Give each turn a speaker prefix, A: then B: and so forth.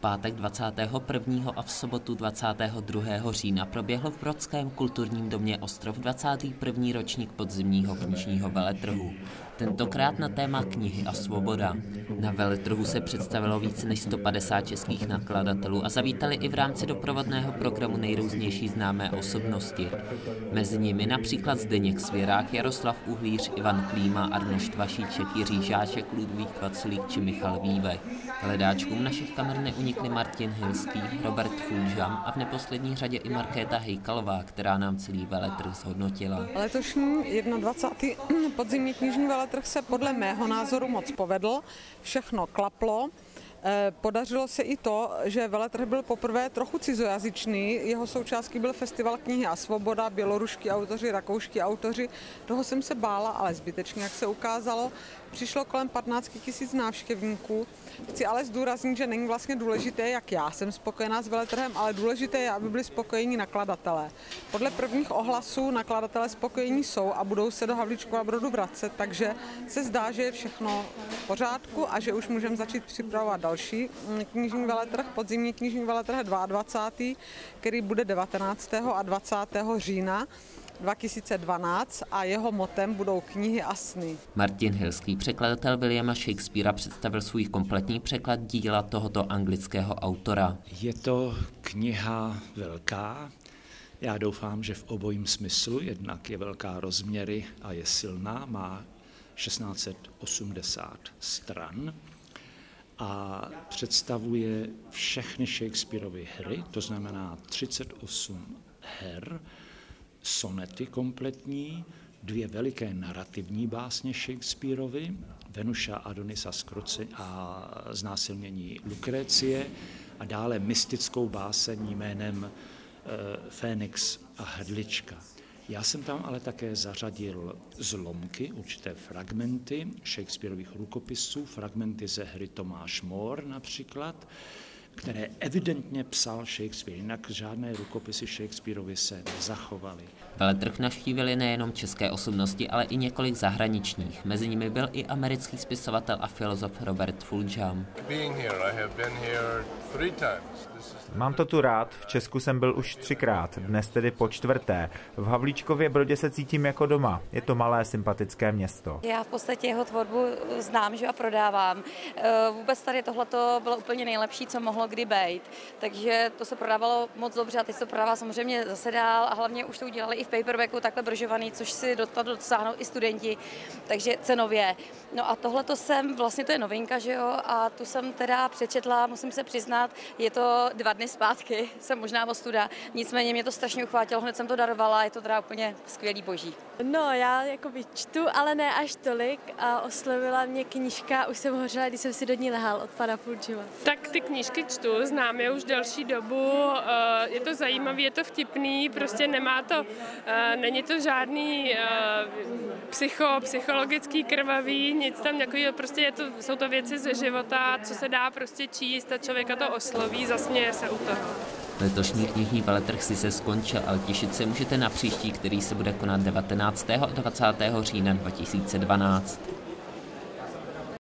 A: Pátek 21. a v sobotu 22. října proběhl v Brodském kulturním domě Ostrov 21. ročník podzimního knižního veletrhu. Tentokrát na téma knihy a svoboda. Na veletrhu se představilo více než 150 českých nakladatelů a zavítali i v rámci doprovodného programu nejrůznější známé osobnosti. Mezi nimi například Zdeněk Svěrák, Jaroslav Uhlíř, Ivan Klíma, Arnošt Vašíček, Jiří Žáček, Ludvík Vaculík či Michal Vývek. Hledáčkům našich kamer neunikli Martin Hilský, Robert Fulžam a v neposlední řadě i Markéta Hejkalová, která nám celý veletrh zhodnotila.
B: Letošní 21. podzimní knižní veletrh se podle mého názoru moc povedl, všechno klaplo. Eh, podařilo se i to, že veletrh byl poprvé trochu cizojazyčný. Jeho součástí byl festival knihy a svoboda, běloruští autoři, rakouští autoři. Toho jsem se bála, ale zbytečně, jak se ukázalo. Přišlo kolem 15 tisíc návštěvníků. Chci ale zdůraznit, že není vlastně důležité, jak já jsem spokojená s veletrhem, ale důležité je, aby byli spokojení nakladatelé. Podle prvních ohlasů nakladatelé spokojení jsou a budou se do Havlíčku a Brodu vracet, takže se zdá, že je všechno v pořádku a že už můžeme začít připravovat další mm, knižní veletrh, podzimní knižní veletrh 22., který bude 19. a 20. října. 2012 a jeho motem budou knihy a sny.
A: Martin Hilský, překladatel Williama Shakespearea, představil svůj kompletní překlad díla tohoto anglického autora.
C: Je to kniha velká, já doufám, že v obojím smyslu, jednak je velká rozměry a je silná, má 1680 stran a představuje všechny Shakespeareovy hry, to znamená 38 her, sonety kompletní, dvě veliké narrativní básně Shakespeareovi, Venuša Adonisa Skruci a znásilnění Lukrécie a dále mystickou báseň jménem e, Fénix a hrdlička. Já jsem tam ale také zařadil zlomky, určité fragmenty Shakespeareových rukopisů, fragmenty ze hry Tomáš Moore například, které evidentně psal Shakespeare, jinak žádné rukopisy Shakespeareovi se nezachovaly.
A: Veletrh navštívili nejenom české osobnosti, ale i několik zahraničních. Mezi nimi byl i americký spisovatel a filozof Robert Fulgham.
D: Mám to tu rád, v Česku jsem byl už třikrát, dnes tedy po čtvrté. V Havlíčkově Brodě se cítím jako doma, je to malé sympatické město.
E: Já v podstatě jeho tvorbu znám že a prodávám. E, vůbec tady tohle bylo úplně nejlepší, co mohlo kdy být. Takže to se prodávalo moc dobře a teď se prodává samozřejmě zase dál a hlavně už to udělali i v paperbacku takhle brožovaný, což si dosáhnou i studenti, takže cenově. No a tohle to jsem, vlastně to je novinka, že jo, a tu jsem teda přečetla, musím se přiznat, je to dva dny zpátky, jsem možná ostuda, nicméně mě to strašně uchvátilo, hned jsem to darovala, je to teda úplně skvělý boží.
F: No, já jako čtu, ale ne až tolik a oslovila mě knížka, už jsem hořela, když jsem si do ní lehal od pana Fulčova.
G: Tak ty knížky čtu, znám je už delší dobu, eh, je to zajímavý, je to vtipný, prostě nemá to, eh, není to žádný eh, psycho, psychologický krvavý, nic tam takového, prostě je to, jsou to věci ze života, co se dá prostě číst a člověka to osloví, zasměje se u toho.
A: Letošní knižní veletrh si se skončil, ale těšit se můžete na příští, který se bude konat 19. a 20. října 2012.